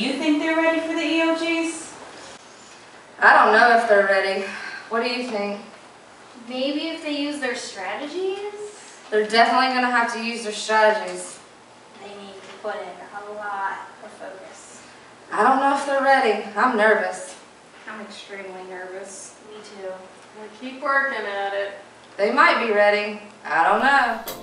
do you think they're ready for the EOGs? I don't know if they're ready. What do you think? Maybe if they use their strategies? They're definitely going to have to use their strategies. They need to put in a lot of focus. I don't know if they're ready. I'm nervous. I'm extremely nervous. Me too. We keep working at it. They might be ready. I don't know.